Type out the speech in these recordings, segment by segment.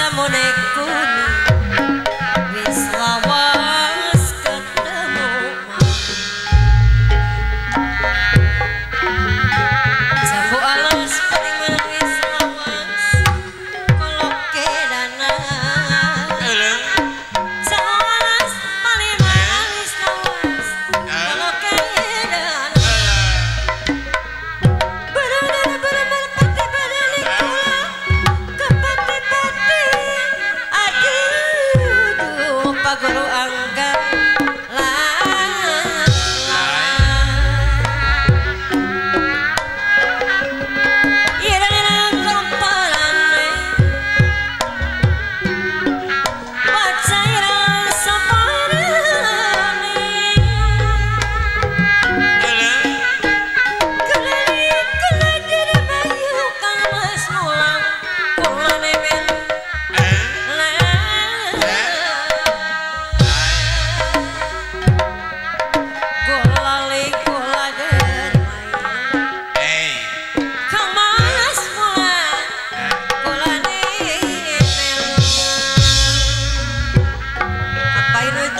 Ramón Ecuni.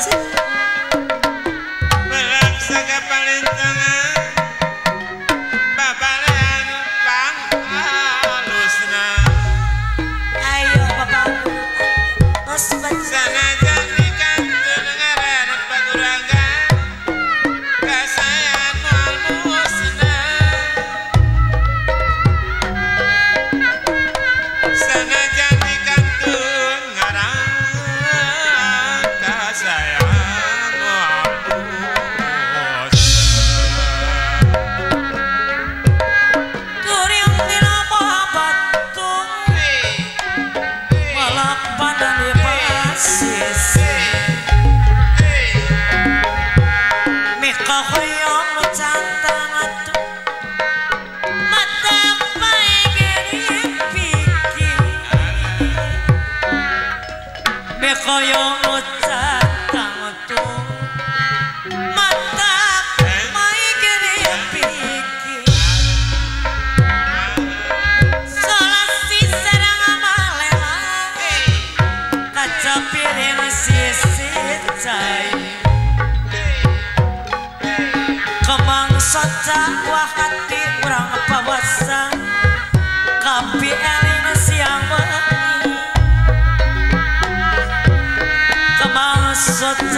That's it. قیامت Tapi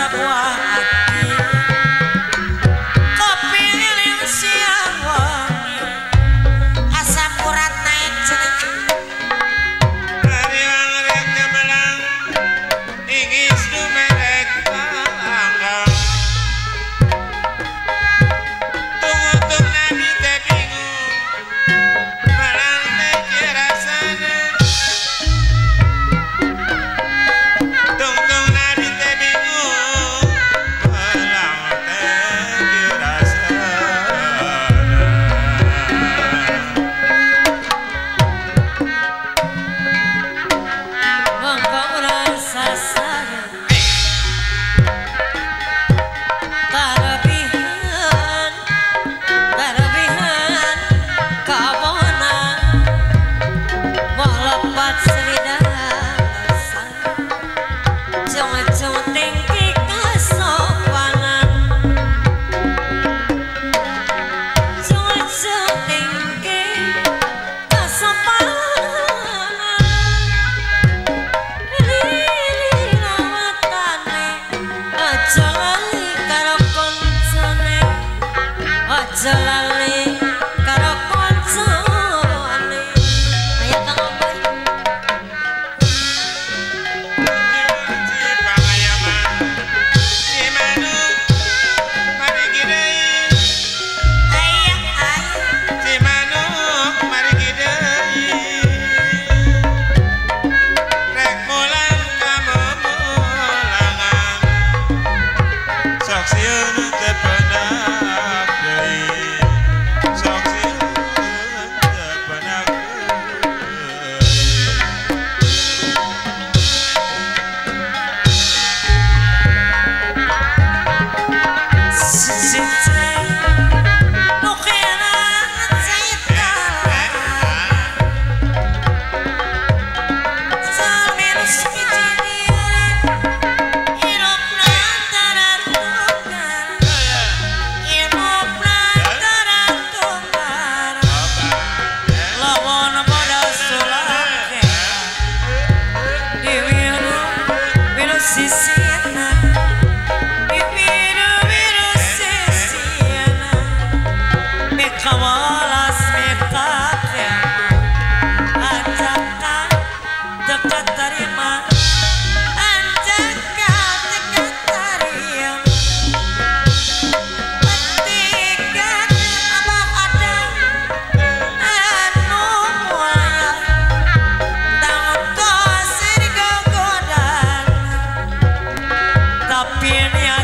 pieni